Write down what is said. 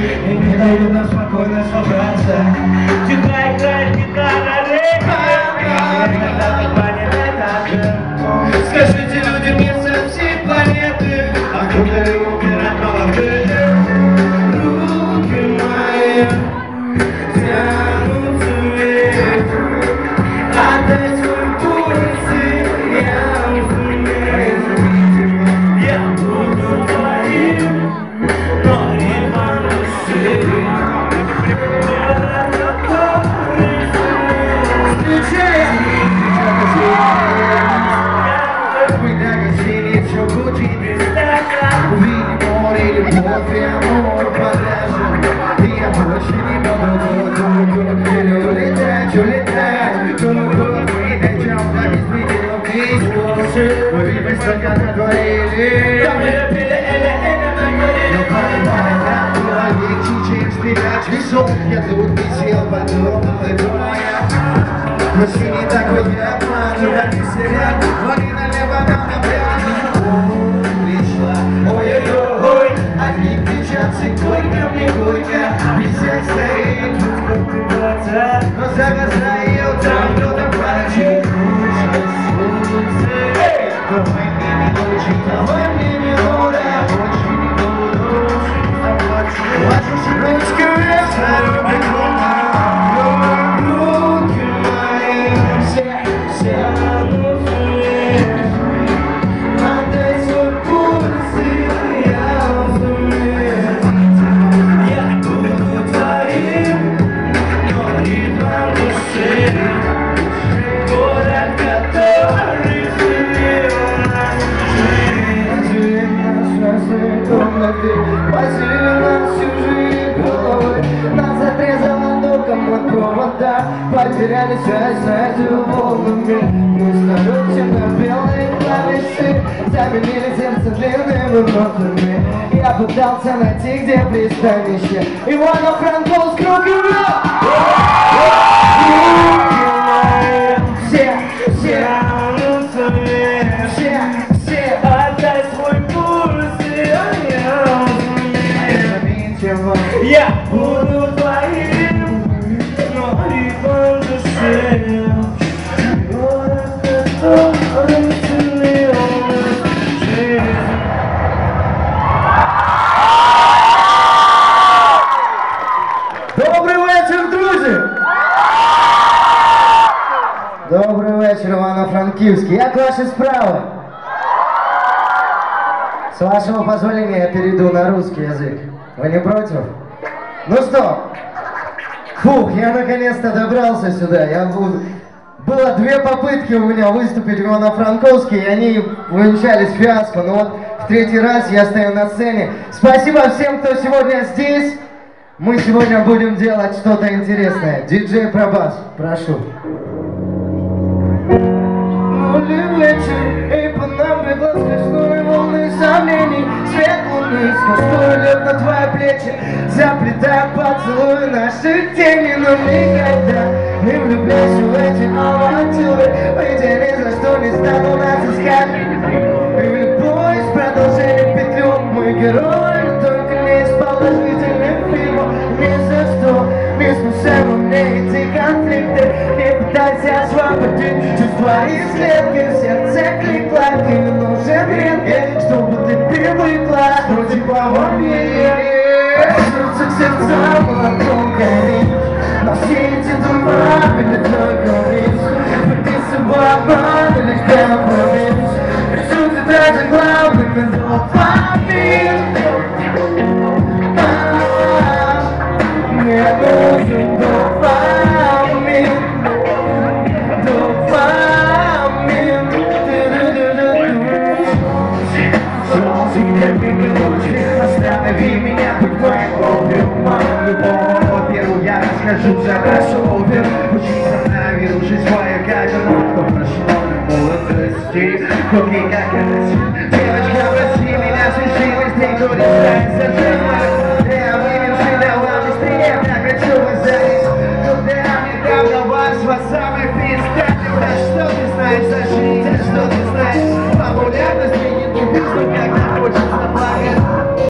em que daí das paconas sobraça Te trai, trai, te trai, Esqueci de iludir minha весов Я тут висел, подумал, это моя Почти не такой я обман, они сидят Вали налево, нам напрямо Пришла, ой-ой-ой Они кричат, ко мне горько Висят стоит, Но за глаза ее там кто-то плачет Давай мне провода Потеряли связь с радиоволнами Мы становимся на белые клавиши Заменили сердце длинными нотами. Я пытался найти, где пристанище. Ивано-Франковск, руки вверх! Руки мои Все, все Все, все. Отдай свой пульс, и я Я буду твоим, вечір, Івано-Франківський. Як ваші справи? С вашего позволения я перейду на русский язык. Вы не против? Ну что, фух, я наконец-то добрался сюда. Я был... Было две попытки у меня выступить в Ивано-Франковске, и они увенчались фиаско. Но вот в третий раз я стою на сцене. Спасибо всем, кто сегодня здесь. Мы сегодня будем делать что-то интересное. Диджей Пробас, прошу. Нули вечер, и по нам бегла сквозной волны сомнений Свет луны сквозь на твои плечи Заплетая поцелуй наших тени Но никогда не влюбляйся в эти авантюры Ведь я ни за что не стану нас искать И в любой из продолжений петлю Мы герои, из клетки В сердце клик-клак и не нужен редкий Чтобы ты привыкла, что во мне Сердце к сердцам, а тонко речь Но все эти только речь Ты собой обман или Решу ты даже главный, оперу я расскажу за нашу оперу Учиться правил, жизнь моя как она Прошло на молодости, руки как карась Девочка, прости меня, здесь никто не знает зажима Я вывел себя вам быстрее, я хочу вас завис Куда мне давно вас, вас самый пиздатый Да что ты знаешь жизни